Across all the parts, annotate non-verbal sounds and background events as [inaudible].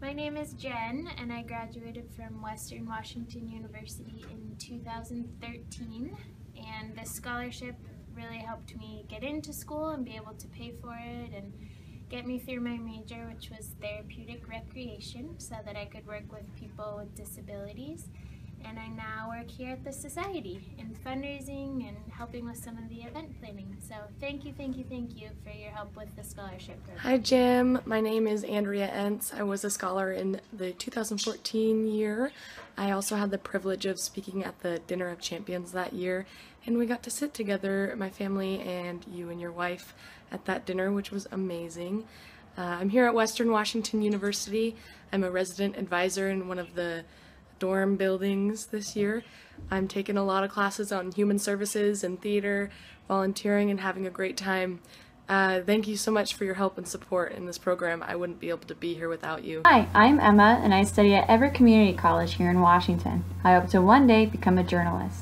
My name is Jen and I graduated from Western Washington University in 2013 and this scholarship really helped me get into school and be able to pay for it and get me through my major which was therapeutic recreation so that I could work with people with disabilities and I now work here at the Society in fundraising and helping with some of the event planning. So thank you, thank you, thank you for your help with the scholarship program. Hi Jim, my name is Andrea Entz. I was a scholar in the 2014 year. I also had the privilege of speaking at the Dinner of Champions that year and we got to sit together, my family and you and your wife, at that dinner which was amazing. Uh, I'm here at Western Washington University. I'm a resident advisor in one of the dorm buildings this year. I'm taking a lot of classes on human services and theater, volunteering, and having a great time. Uh, thank you so much for your help and support in this program. I wouldn't be able to be here without you. Hi, I'm Emma, and I study at Everett Community College here in Washington. I hope to one day become a journalist.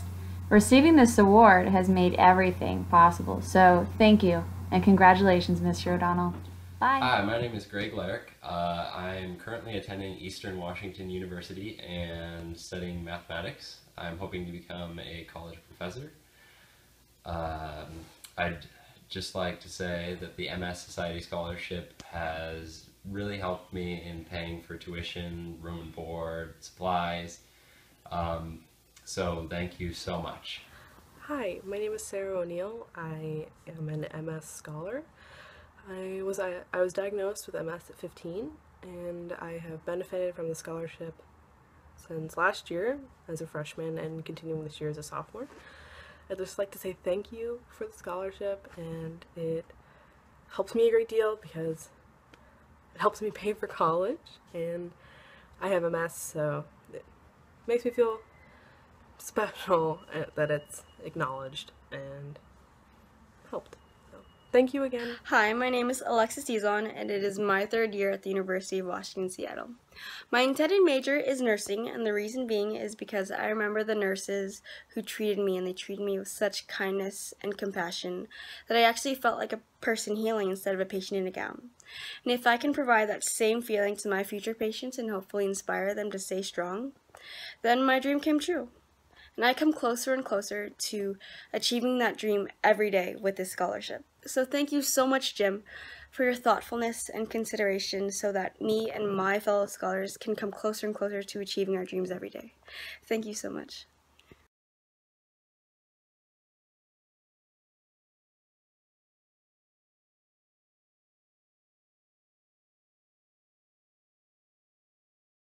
Receiving this award has made everything possible, so thank you, and congratulations, Mr. O'Donnell. Bye. Hi, my name is Greg Larrick. Uh, I'm currently attending Eastern Washington University and studying mathematics. I'm hoping to become a college professor. Um, I'd just like to say that the MS Society Scholarship has really helped me in paying for tuition, room and board, supplies. Um, so thank you so much. Hi, my name is Sarah O'Neill. I am an MS scholar. I was I, I was diagnosed with MS at 15 and I have benefited from the scholarship since last year as a freshman and continuing this year as a sophomore. I'd just like to say thank you for the scholarship and it helps me a great deal because it helps me pay for college and I have MS so it makes me feel special [laughs] that it's acknowledged and helped. Thank you again. Hi, my name is Alexis Dizon, and it is my third year at the University of Washington, Seattle. My intended major is nursing, and the reason being is because I remember the nurses who treated me, and they treated me with such kindness and compassion that I actually felt like a person healing instead of a patient in a gown. And if I can provide that same feeling to my future patients and hopefully inspire them to stay strong, then my dream came true. And I come closer and closer to achieving that dream every day with this scholarship. So thank you so much, Jim, for your thoughtfulness and consideration so that me and my fellow scholars can come closer and closer to achieving our dreams every day. Thank you so much.